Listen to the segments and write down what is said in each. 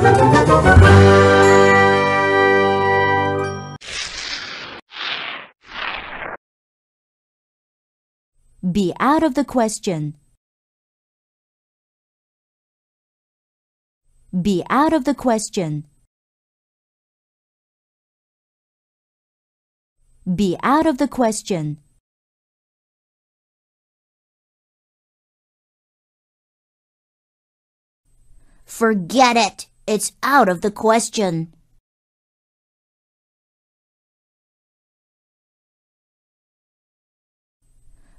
Be out of the question. Be out of the question. Be out of the question. Forget it. It's out of the question.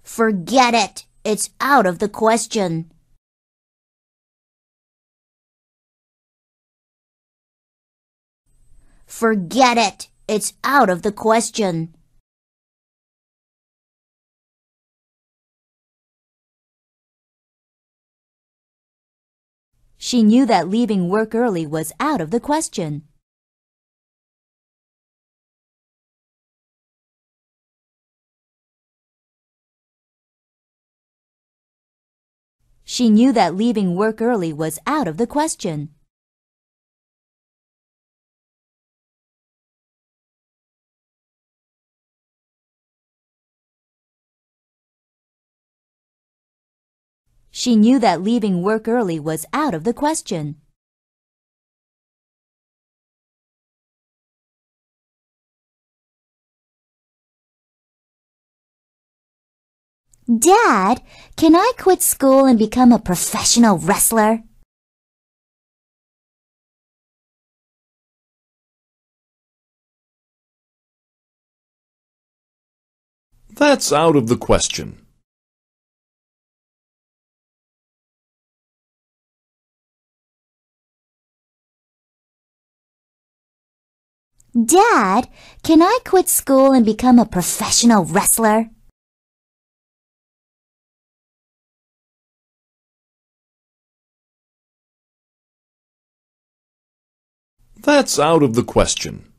Forget it. It's out of the question. Forget it. It's out of the question. She knew that leaving work early was out of the question. She knew that leaving work early was out of the question. She knew that leaving work early was out of the question. Dad, can I quit school and become a professional wrestler? That's out of the question. Dad, can I quit school and become a professional wrestler? That's out of the question.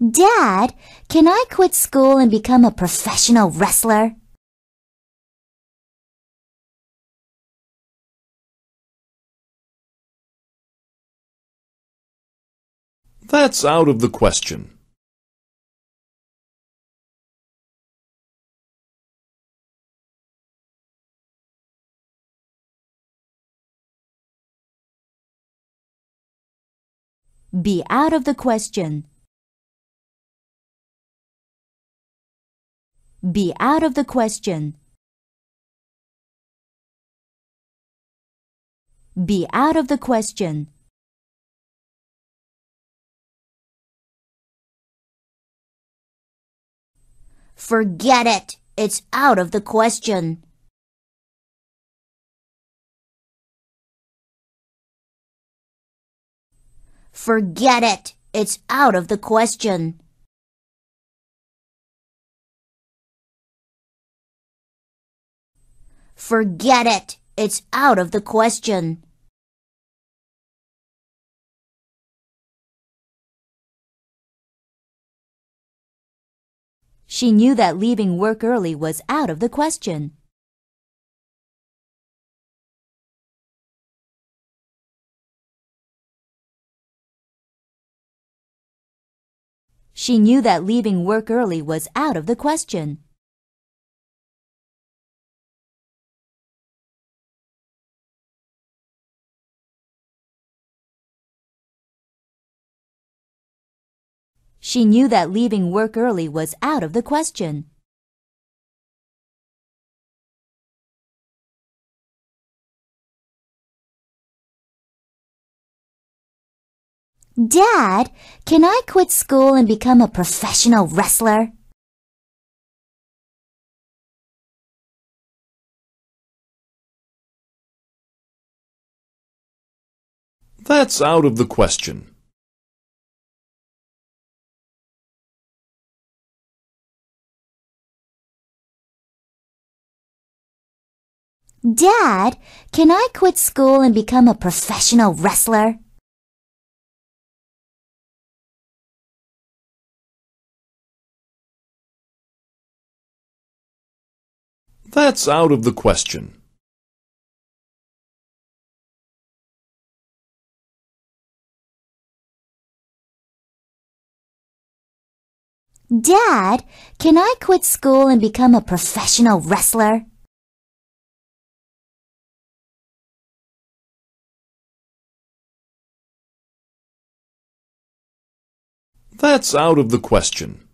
Dad, can I quit school and become a professional wrestler? That's out of the question. Be out of the question. Be out of the question. Be out of the question. Forget it. It's out of the question. Forget it. It's out of the question. Forget it. It's out of the question. She knew that leaving work early was out of the question. She knew that leaving work early was out of the question. She knew that leaving work early was out of the question. Dad, can I quit school and become a professional wrestler? That's out of the question. Dad, can I quit school and become a professional wrestler? That's out of the question. Dad, can I quit school and become a professional wrestler? That's out of the question.